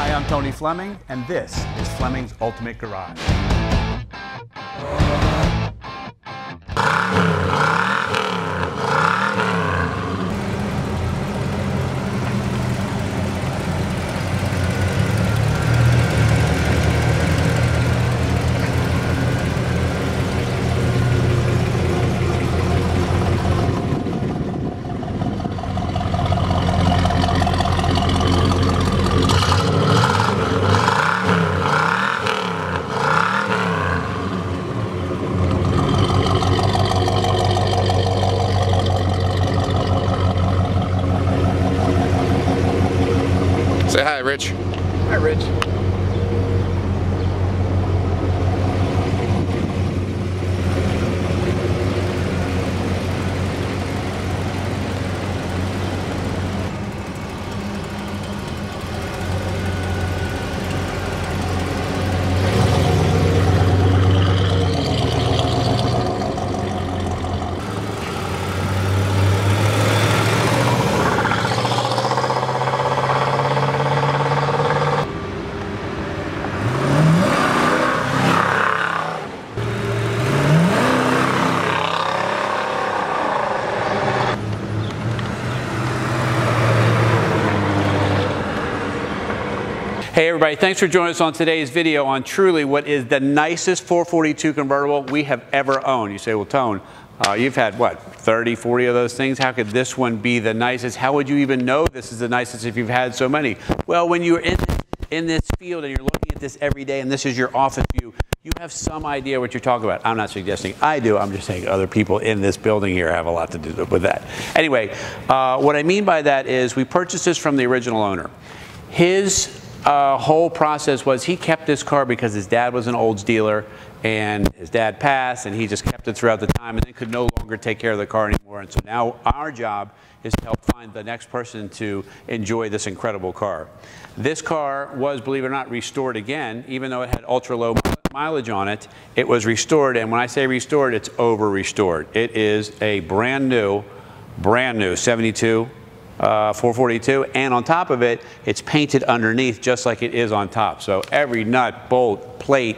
Hi, I'm Tony Fleming, and this is Fleming's Ultimate Garage. Say hi, Rich. Hi, Rich. Hey everybody, thanks for joining us on today's video on truly what is the nicest 442 convertible we have ever owned. You say, well, Tone, uh, you've had what, 30, 40 of those things? How could this one be the nicest? How would you even know this is the nicest if you've had so many? Well, when you're in, in this field and you're looking at this every day and this is your office view, you have some idea what you're talking about. I'm not suggesting I do, I'm just saying other people in this building here have a lot to do with that. Anyway, uh, what I mean by that is we purchased this from the original owner. His uh, whole process was he kept this car because his dad was an Olds dealer and his dad passed and he just kept it throughout the time and then could no longer take care of the car anymore. And so now our job is to help find the next person to enjoy this incredible car. This car was, believe it or not, restored again, even though it had ultra low mileage on it. It was restored, and when I say restored, it's over restored. It is a brand new, brand new 72 uh, 442, and on top of it, it's painted underneath just like it is on top. So every nut, bolt, plate,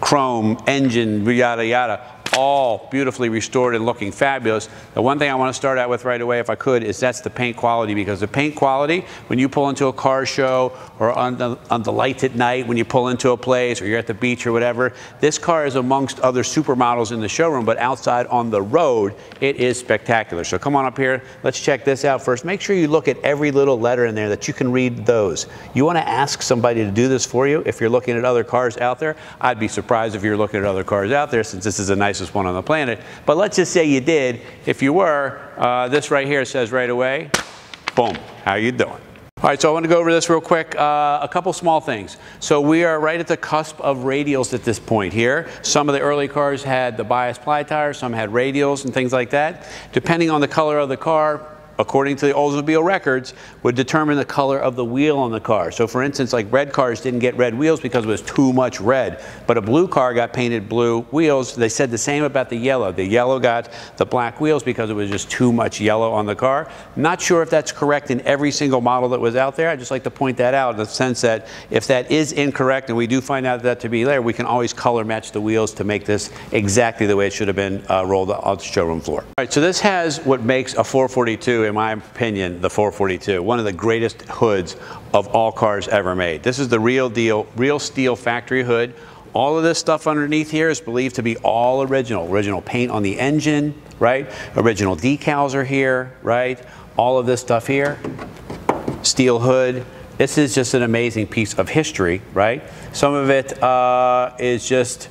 chrome, engine, yada yada, all beautifully restored and looking fabulous. The one thing I want to start out with right away, if I could, is that's the paint quality because the paint quality, when you pull into a car show or on the, on the lights at night, when you pull into a place or you're at the beach or whatever, this car is amongst other supermodels in the showroom, but outside on the road, it is spectacular. So come on up here, let's check this out first. Make sure you look at every little letter in there that you can read those. You want to ask somebody to do this for you if you're looking at other cars out there. I'd be surprised if you're looking at other cars out there since this is the nicest one on the planet. But let's just say you did. If you were, uh, this right here says right away, boom, how you doing? All right, so I want to go over this real quick. Uh, a couple small things. So we are right at the cusp of radials at this point here. Some of the early cars had the bias ply tires, some had radials and things like that. Depending on the color of the car, according to the Oldsmobile records, would determine the color of the wheel on the car. So for instance, like red cars didn't get red wheels because it was too much red, but a blue car got painted blue wheels. They said the same about the yellow. The yellow got the black wheels because it was just too much yellow on the car. Not sure if that's correct in every single model that was out there. I'd just like to point that out in the sense that if that is incorrect and we do find out that to be there, we can always color match the wheels to make this exactly the way it should have been uh, rolled on the showroom floor. All right, so this has what makes a 442 in my opinion, the 442, one of the greatest hoods of all cars ever made. This is the real deal, real steel factory hood. All of this stuff underneath here is believed to be all original. Original paint on the engine, right? Original decals are here, right? All of this stuff here, steel hood. This is just an amazing piece of history, right? Some of it uh, is just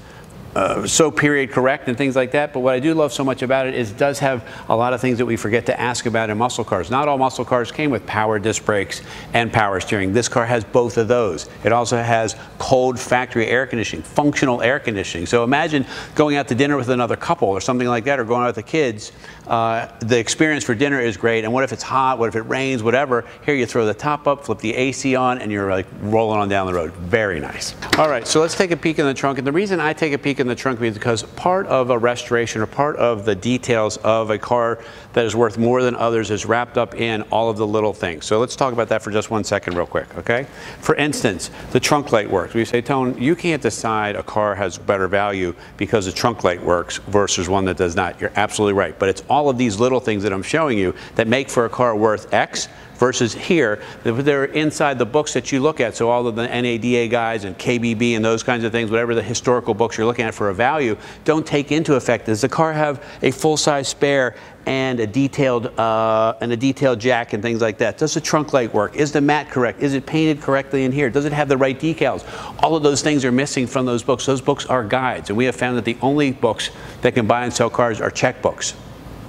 uh, so period correct and things like that. But what I do love so much about it is it does have a lot of things that we forget to ask about in muscle cars. Not all muscle cars came with power disc brakes and power steering. This car has both of those. It also has cold factory air conditioning, functional air conditioning. So imagine going out to dinner with another couple or something like that, or going out with the kids. Uh, the experience for dinner is great. And what if it's hot? What if it rains? Whatever. Here you throw the top up, flip the AC on, and you're like rolling on down the road. Very nice. All right, so let's take a peek in the trunk. And the reason I take a peek in the trunk because part of a restoration or part of the details of a car that is worth more than others is wrapped up in all of the little things. So let's talk about that for just one second real quick, okay? For instance, the trunk light works. We say, Tone, you can't decide a car has better value because the trunk light works versus one that does not. You're absolutely right. But it's all of these little things that I'm showing you that make for a car worth X versus here, they're inside the books that you look at. So all of the NADA guys and KBB and those kinds of things, whatever the historical books you're looking at for a value, don't take into effect. Does the car have a full-size spare and a detailed uh, and a detailed jack and things like that? Does the trunk light work? Is the mat correct? Is it painted correctly in here? Does it have the right decals? All of those things are missing from those books. Those books are guides, and we have found that the only books that can buy and sell cars are checkbooks,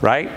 right?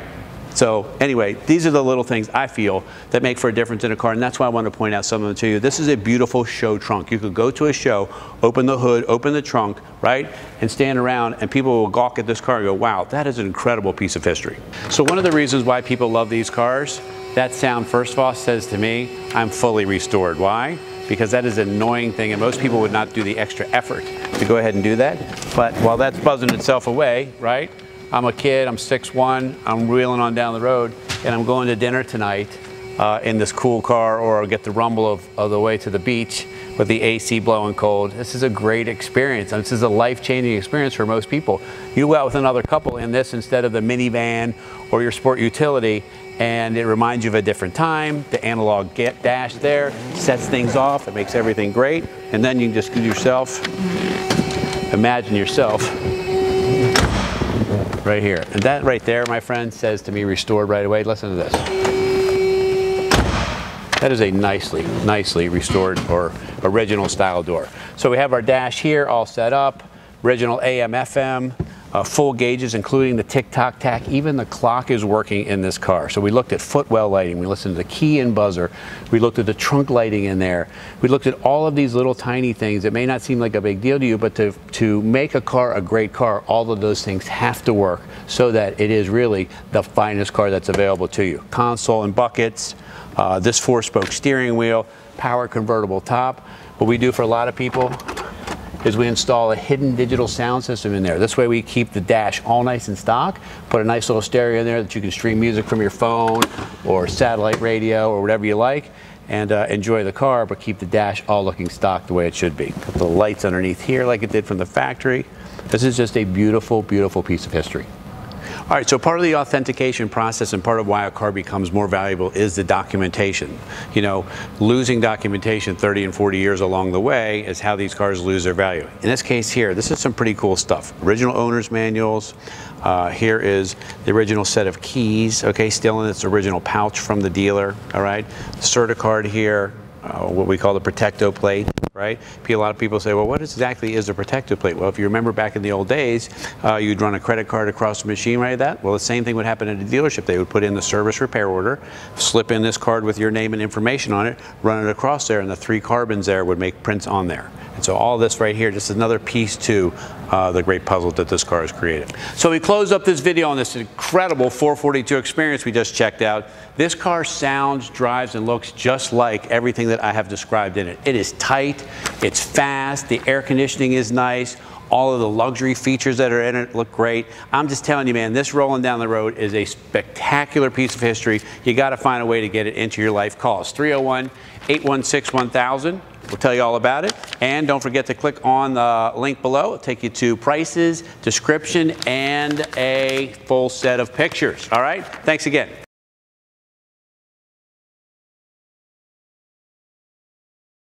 So anyway, these are the little things I feel that make for a difference in a car, and that's why I want to point out some of them to you. This is a beautiful show trunk. You could go to a show, open the hood, open the trunk, right, and stand around, and people will gawk at this car and go, wow, that is an incredible piece of history. So one of the reasons why people love these cars, that sound, first of all, says to me, I'm fully restored. Why? because that is an annoying thing and most people would not do the extra effort to go ahead and do that. But while that's buzzing itself away, right, I'm a kid, I'm 6'1", I'm wheeling on down the road, and I'm going to dinner tonight uh, in this cool car, or I'll get the rumble of, of the way to the beach with the AC blowing cold. This is a great experience. This is a life-changing experience for most people. You go out with another couple in this instead of the minivan or your sport utility, and it reminds you of a different time. The analog get dash there sets things off. It makes everything great. And then you can just give yourself, imagine yourself right here. And that right there, my friend, says to me restored right away. Listen to this. That is a nicely, nicely restored or original style door. So we have our dash here all set up, original AM, FM, uh, full gauges, including the tick-tock tach. Even the clock is working in this car. So we looked at footwell lighting. We listened to the key and buzzer. We looked at the trunk lighting in there. We looked at all of these little tiny things that may not seem like a big deal to you, but to, to make a car a great car, all of those things have to work so that it is really the finest car that's available to you. Console and buckets, uh, this four-spoke steering wheel, power convertible top. What we do for a lot of people is we install a hidden digital sound system in there. This way we keep the dash all nice and stock, put a nice little stereo in there that you can stream music from your phone or satellite radio or whatever you like and uh, enjoy the car, but keep the dash all looking stock the way it should be. Put the lights underneath here like it did from the factory. This is just a beautiful, beautiful piece of history. All right, so part of the authentication process and part of why a car becomes more valuable is the documentation. You know, losing documentation 30 and 40 years along the way is how these cars lose their value. In this case here, this is some pretty cool stuff. Original owner's manuals. Uh, here is the original set of keys, okay, still in its original pouch from the dealer, all right. Certicard here, uh, what we call the Protecto plate right? A lot of people say, well, what exactly is a protective plate? Well, if you remember back in the old days, uh, you'd run a credit card across the machine like that. Well, the same thing would happen at a dealership. They would put in the service repair order, slip in this card with your name and information on it, run it across there, and the three carbons there would make prints on there. And so all this right here, just another piece to uh, the great puzzle that this car has created. So we close up this video on this incredible 442 experience we just checked out. This car sounds, drives, and looks just like everything that I have described in it. It is tight, it's fast, the air conditioning is nice, all of the luxury features that are in it look great. I'm just telling you, man, this rolling down the road is a spectacular piece of history. You got to find a way to get it into your life. Call us 301 816 1000. We'll tell you all about it. And don't forget to click on the link below. It'll take you to prices, description, and a full set of pictures. All right? Thanks again.